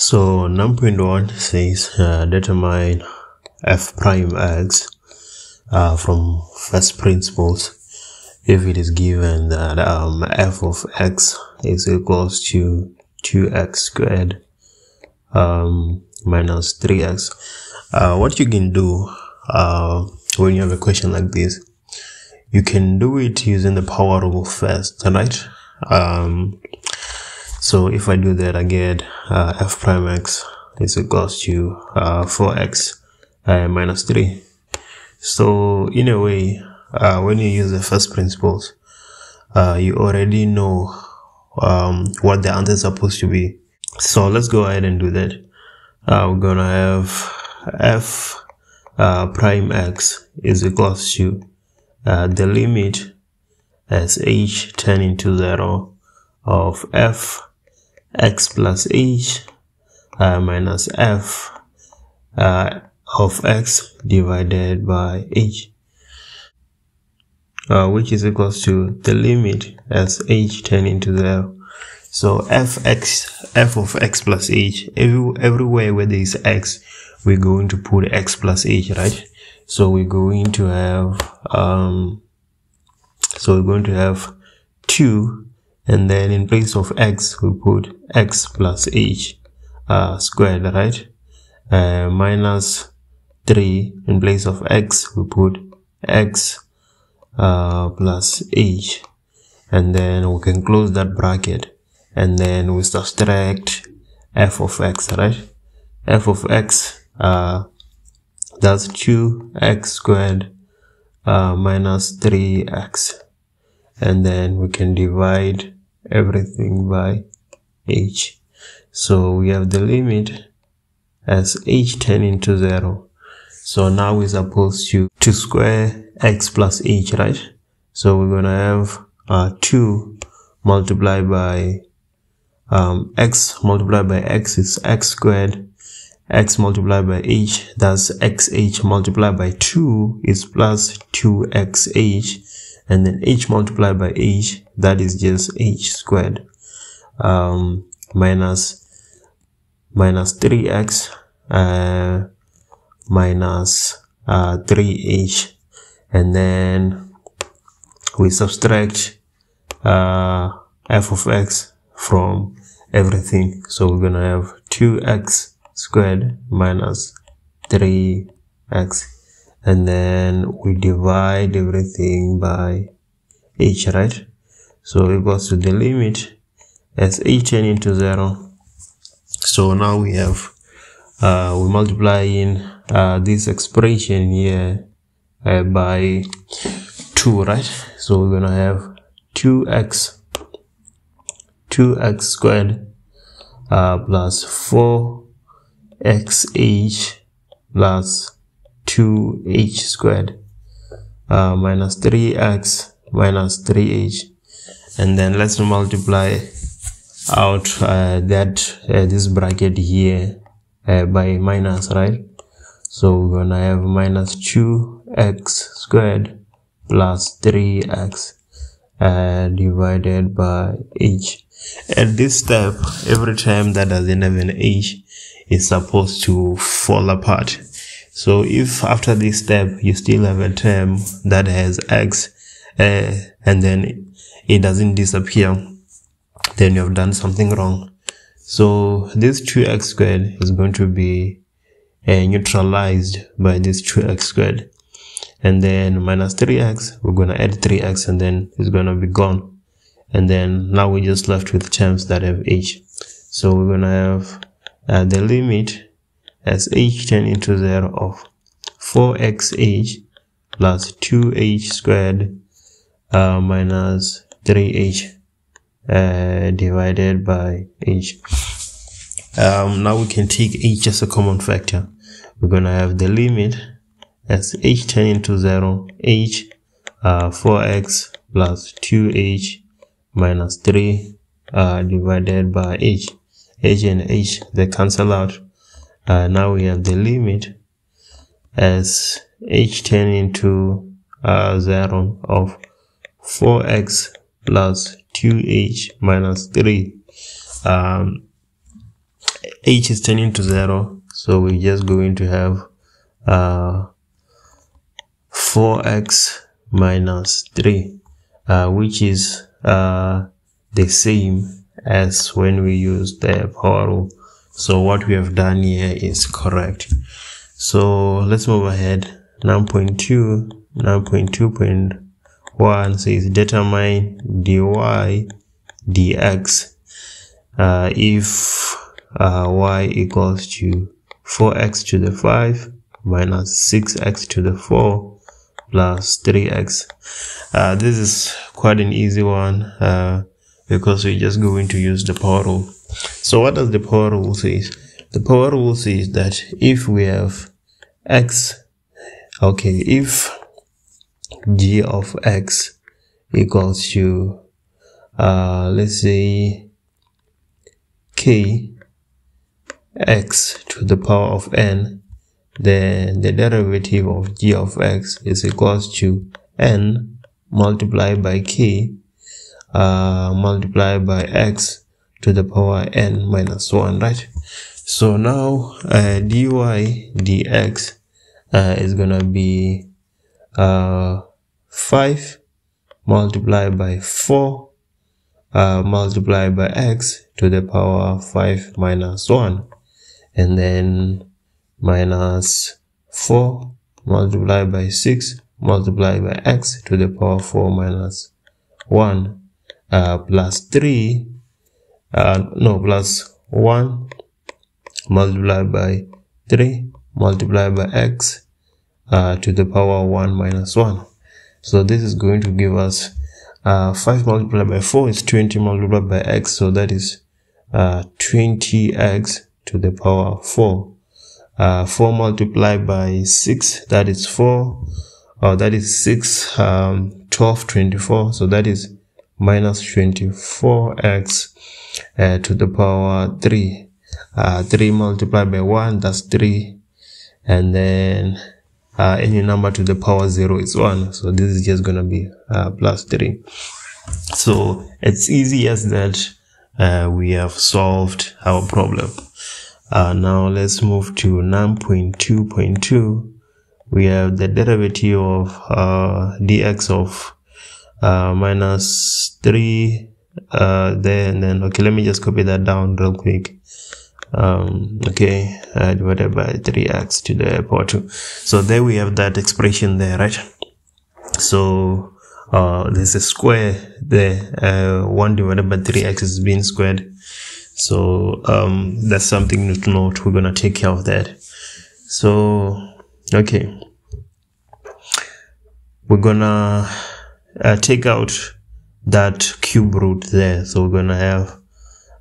So num.1 says uh, determine f prime x uh, from first principles if it is given that um, f of x is equals to 2x squared um, minus 3x. Uh, what you can do uh, when you have a question like this, you can do it using the power rule first, right? Um, so if I do that, I get uh, f prime x is equals to uh, 4x uh, minus 3. So in a way, uh, when you use the first principles, uh, you already know um, what the answer is supposed to be. So let's go ahead and do that. Uh, we're gonna have f prime x is equals to the limit as h turning to 0 of f x plus h uh, minus f uh, of x divided by h uh, which is equals to the limit as h tending to 0 so fx f of x plus h every, everywhere where there is x we're going to put x plus h right? So we're going to have um so we're going to have 2 and then in place of x we put x plus h uh, squared right? Uh, minus 3 in place of x we put x uh, plus h. And then we can close that bracket. And then we subtract f of x right? F of x uh, that's 2x squared uh, minus 3x and then we can divide everything by h. So we have the limit as h tending to 0. So now we're supposed to, to square x plus h, right? So we're going to have uh, 2 multiplied by um, x multiplied by x is x squared x multiplied by h that's xh multiplied by 2 is plus 2xh and then h multiplied by h that is just h squared um, minus minus 3x uh, minus uh, 3h and then we subtract uh, f of x from everything. So we're gonna have 2x squared minus 3x and then we divide everything by h right? So it goes to the limit as h tending to 0 so now we have uh, we multiply in uh, this expression here uh, by 2 right? So we're gonna have 2x 2x squared uh, plus 4xh plus 2h squared uh, minus 3x minus 3h and then let's multiply out uh, that uh, this bracket here uh, by minus right? So we're gonna have minus 2x squared plus 3x uh, divided by h. At this step every time that doesn't have an h is supposed to fall apart so if after this step you still have a term that has x uh, and then it doesn't disappear, then you have done something wrong. So this 2x squared is going to be uh, neutralized by this 2x squared. And then minus 3x, we're going to add 3x and then it's going to be gone. And then now we're just left with terms that have h. So we're going to have uh, the limit as h tending into 0 of 4xh plus 2h squared uh, minus 3h uh, divided by h. Um, now we can take h as a common factor. We're going to have the limit as h tending into 0, h uh, 4x plus 2h minus 3 uh, divided by h. h and h, they cancel out uh, now we have the limit as h tending to uh, 0 of 4x plus 2h minus 3 um, h is turning to 0 so we're just going to have uh, 4x minus 3 uh, which is uh, the same as when we use the power rule so what we have done here is correct. So let's move ahead. 9.2 9.2.1 says determine dy dx uh, if uh, y equals to 4x to the 5 minus 6x to the 4 plus 3x. Uh, this is quite an easy one. Uh, because we're just going to use the power rule. So what does the power rule say? The power rule says that if we have x, okay, if g of x equals to, uh, let's say, k x to the power of n, then the derivative of g of x is equals to n multiplied by k uh, multiplied by x to the power n minus 1, right? So now uh, dy dx uh, is gonna be uh, 5 multiplied by 4 uh, multiplied by x to the power 5 minus 1 and then minus 4 multiplied by 6 multiplied by x to the power 4 minus 1 uh, plus 3 uh, no plus 1 multiplied by 3 multiplied by x uh, to the power 1 minus 1 so this is going to give us uh, 5 multiplied by 4 is 20 multiplied by x. So that is uh, 20x to the power 4 uh, 4 multiplied by 6 that is 4 uh, that is 6 um, 12 24 so that is minus 24x uh, to the power 3 uh, 3 multiplied by 1 that's 3 and then uh, any number to the power 0 is 1 so this is just gonna be uh, plus 3 so it's easy as that uh, we have solved our problem. Uh, now let's move to 9.2.2. We have the derivative of uh, dx of uh, minus 3 uh, there and then. Okay let me just copy that down real quick. Um, okay uh, divided by 3x to the power 2 so there we have that expression there right? So uh, there's a square there. Uh, 1 divided by 3x is being squared. So um, that's something to note. We're gonna take care of that. So okay. We're gonna uh, take out that cube root there. So we're gonna have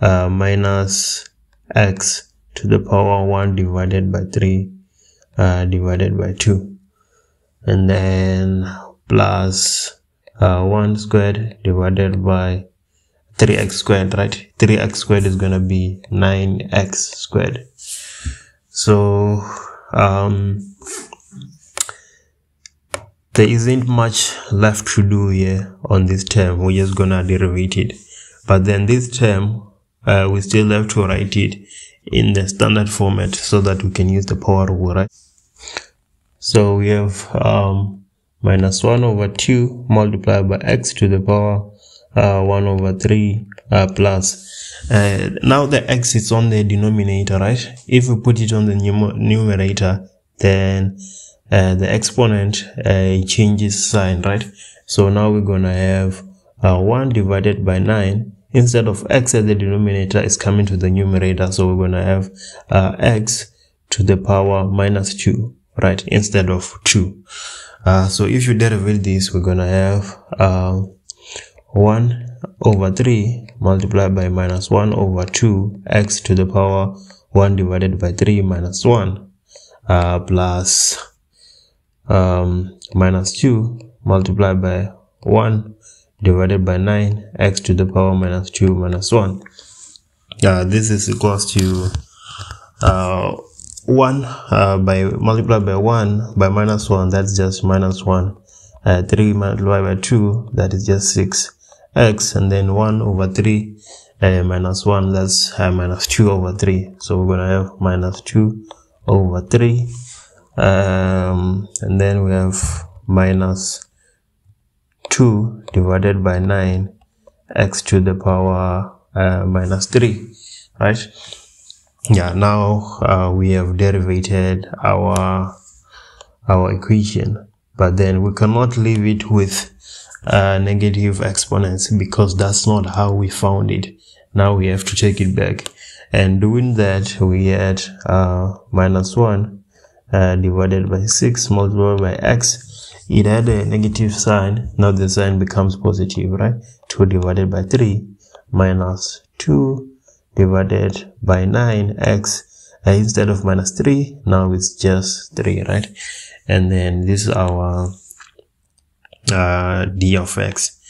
uh, minus x to the power 1 divided by 3 uh, divided by 2 and then plus uh, 1 squared divided by 3x squared right? 3x squared is gonna be 9x squared. So um there isn't much left to do here on this term we're just gonna derive it but then this term uh, we still have to write it in the standard format so that we can use the power rule right so we have um, minus 1 over 2 multiplied by x to the power uh, 1 over 3 uh, plus. Uh, now the x is on the denominator, right? If we put it on the num numerator, then uh, the exponent uh, changes sign, right? So now we're gonna have uh, 1 divided by 9 instead of x at the denominator is coming to the numerator. So we're gonna have uh, x to the power minus 2 right? Instead of 2 uh, so if you derive this we're gonna have uh, 1 over 3 multiplied by minus 1 over 2 x to the power 1 divided by 3 minus 1 uh, plus um, minus 2 multiplied by 1 divided by 9 x to the power minus 2 minus 1 uh, this is equals to uh, 1 uh, by multiplied by 1 by minus 1 that's just minus 1 uh, 3 multiplied by 2 that is just 6 x and then 1 over 3 uh, minus 1 that's uh, minus 2 over 3 so we're gonna have minus 2 over 3 um, and then we have minus 2 divided by 9 x to the power uh, minus 3 right? Yeah now uh, we have derivated our our equation but then we cannot leave it with uh, negative exponents because that's not how we found it. Now we have to take it back. And doing that we had uh, minus 1 uh, divided by 6 multiplied by x. It had a negative sign. Now the sign becomes positive right? 2 divided by 3 minus 2 divided by 9x uh, instead of minus 3 now it's just 3 right? And then this is our uh, d of x